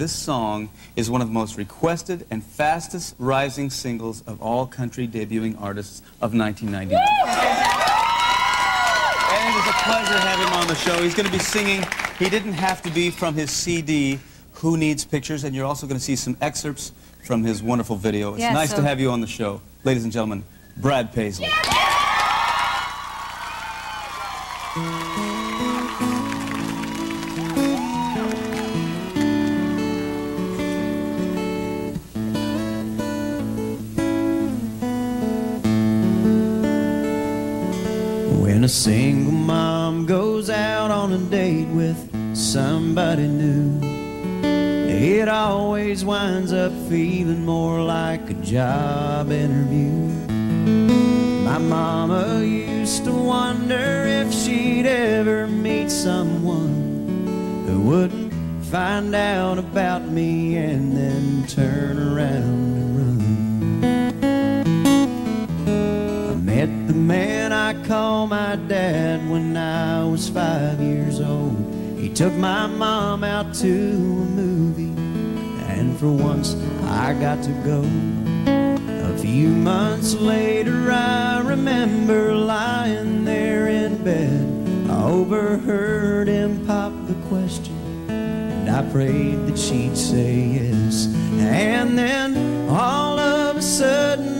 This song is one of the most requested and fastest rising singles of all country debuting artists of 1999. And it is a pleasure to have him on the show. He's going to be singing He Didn't Have to Be from his CD, Who Needs Pictures, and you're also going to see some excerpts from his wonderful video. It's Yeah, nice so- to have you on the show. Ladies and gentlemen, Brad Paisley. When a single mom goes out on a date with somebody new, it always winds up feeling more like a job interview. My mama used to wonder if she'd ever meet someone who wouldn't find out about me and then turn around and run. Met the man I call my dad when I was five years old. He took my mom out to a movie, and for once I got to go. A few months later, I remember lying there in bed. I overheard him pop the question, and I prayed that she'd say yes. And then all of a sudden,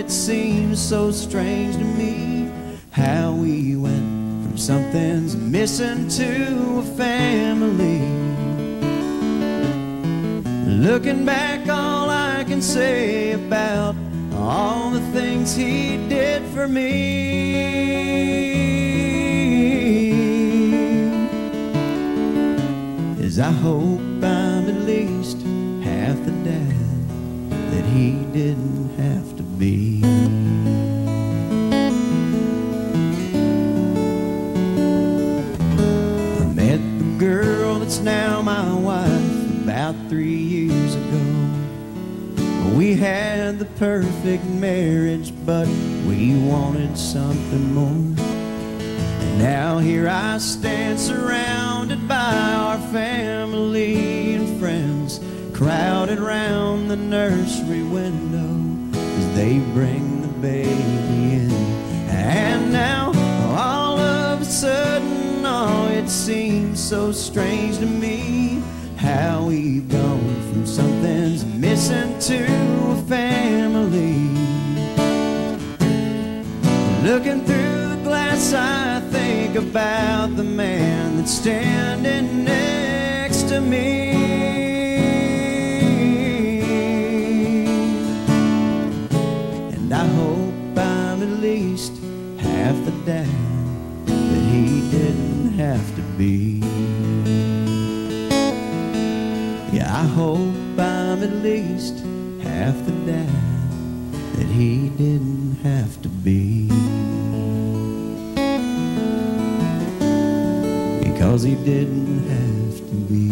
it seems so strange to me how we went from something's missing to a family. Looking back, all I can say about all the things he did for me is I hope I'm at least half the dad he didn't have to be. I met the girl that's now my wife about three years ago. We had the perfect marriage, but we wanted something more. And now here I stand surrounded by our family crowded round the nursery window as they bring the baby in. And now all of a sudden, oh, it seems so strange to me how we've gone from something's missing to a family. Looking through the glass, I think about the man that's standing next to me. Half that he didn't have to be. Yeah, I hope I'm at least half the dad that he didn't have to be. Because he didn't have to be.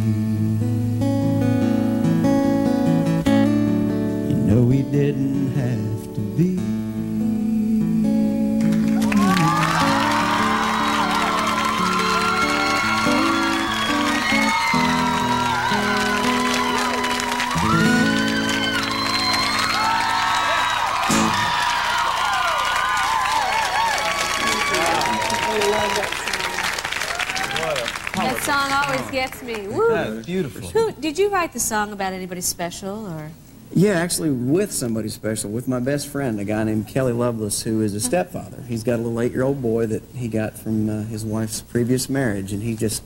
Song always gets me. Woo. That's beautiful. Who, did you write the song about anybody special or? Yeah, actually, with somebody special, with my best friend, a guy named Kelly Lovelace, who is a stepfather. He's got a little eight-year-old boy that he got from uh, his wife's previous marriage, and he just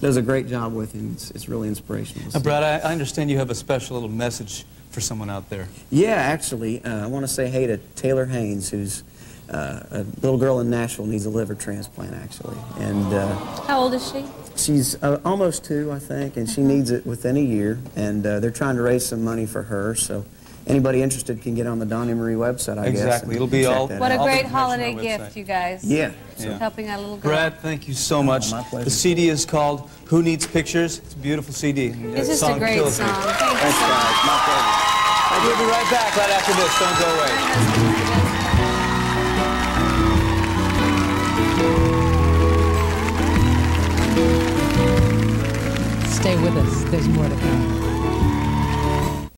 does a great job with him. It's, it's really inspirational. Now, Brad, I, I understand you have a special little message for someone out there. Yeah, actually, uh, I want to say hey to Taylor Haynes, who's uh, a little girl in Nashville needs a liver transplant, actually, and. Uh, How old is she? She's uh, almost two, I think, and she needs it within a year. And uh, they're trying to raise some money for her. So anybody interested can get on the Donny Marie website, I guess. Exactly. It'll be all- What a out. All the great holiday gift, you guys. Yeah. Yeah. Helping out a little girl. Brad, thank you so much. my pleasure. The CD is called Who Needs Pictures? It's a beautiful CD. It's just a great song. Thank you Thanks, so guys. My pleasure. We'll be right back right after this. Don't go away. Stay with us. There's more to come.